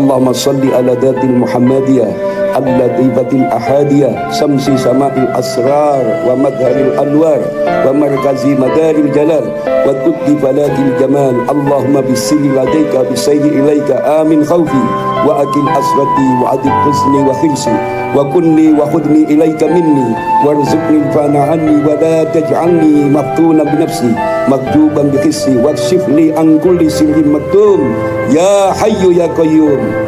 اللهم صل على ذات alladibatil ahadiyah samsi samail asrar wa madharil anwar wa markazi madaril jalal wa kutti falatil jamal Allahumma bisili ladaika bisayli ilaika amin khawfi wa akil asrati wa adib husni wa khilsi wa kunni wa khudni ilaika minni wa rizqni fana anni wa la taj'alni maftuna bi nafsi maktuban bi wa shifni an kulli sirri maktum ya hayyu ya qayyum